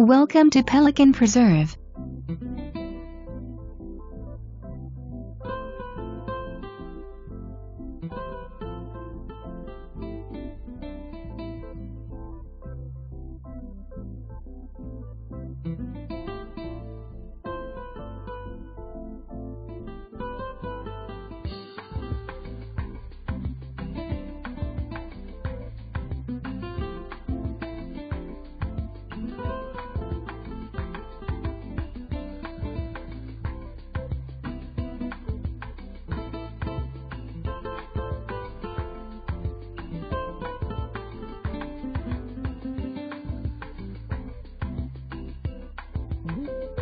Welcome to Pelican Preserve. Mm-hmm.